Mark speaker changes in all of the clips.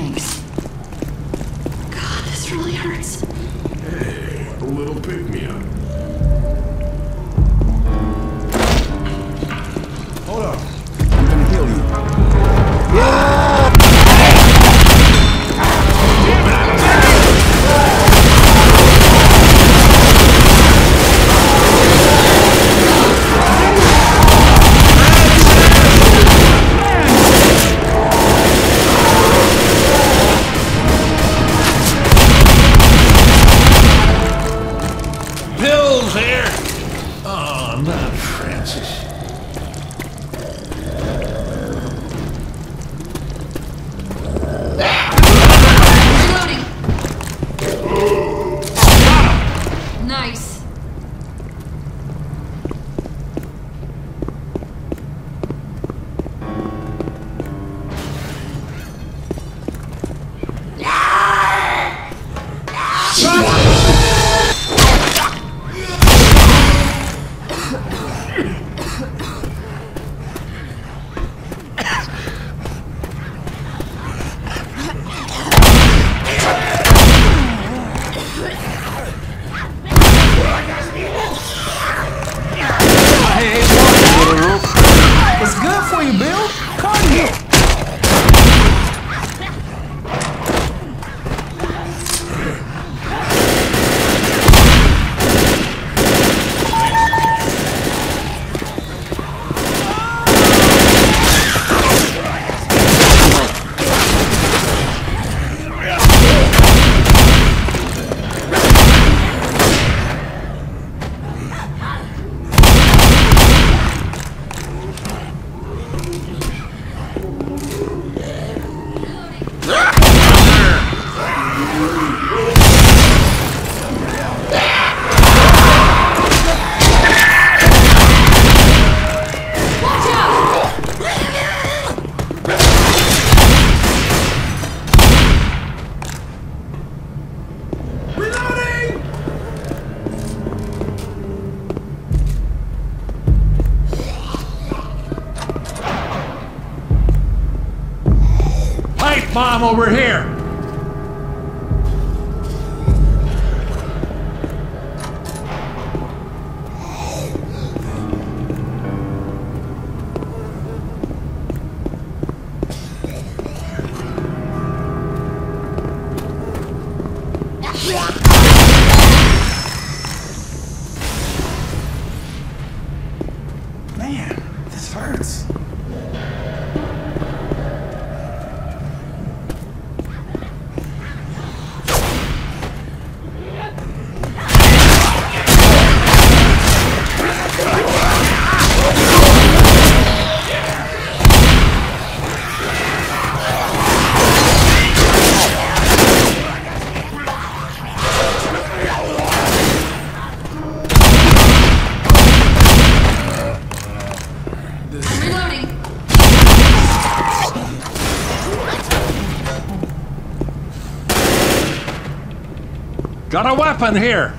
Speaker 1: Thanks. God, this really hurts.
Speaker 2: Hey, a
Speaker 1: little
Speaker 3: pick-me-up. Bomb over here!
Speaker 1: Man,
Speaker 3: Got a weapon here!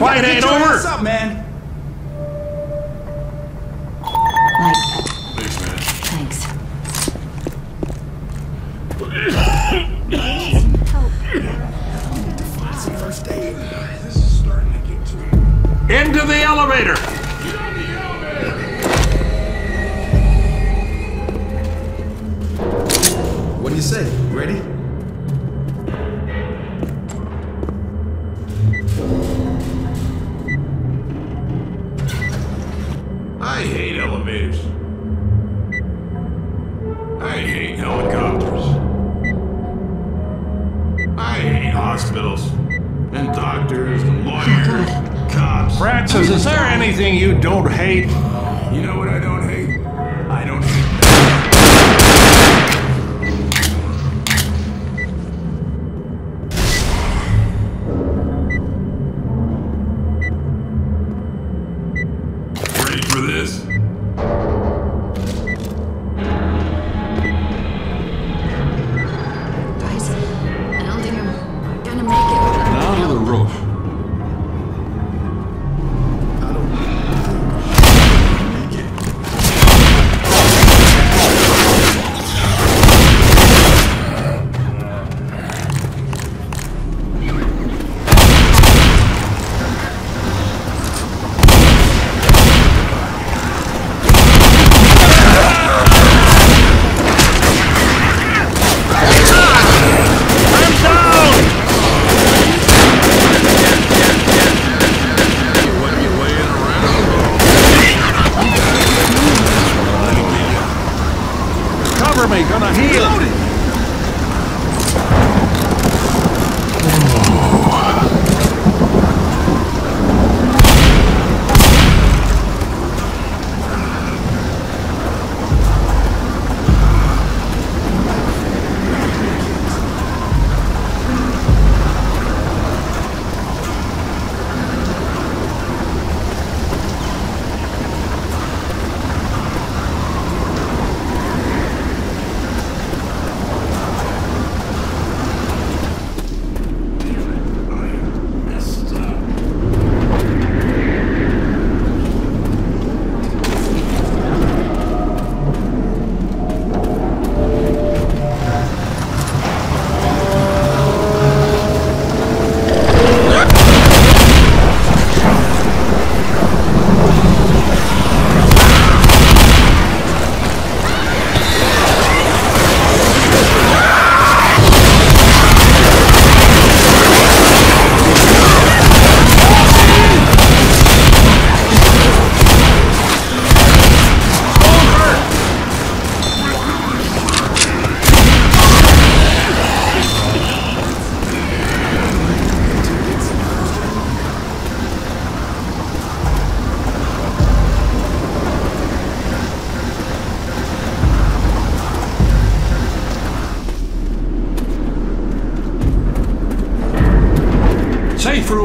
Speaker 1: We gotta
Speaker 3: fight
Speaker 1: get
Speaker 3: ain't over.
Speaker 1: ass up, man.
Speaker 4: Like,
Speaker 3: Thanks, man.
Speaker 4: thanks.
Speaker 1: First aid.
Speaker 3: This is starting to get to me. Into the elevator.
Speaker 1: What do you say? Ready?
Speaker 3: Francis, is there anything you don't hate? You know what I don't hate? I don't hate. Me, gonna heal.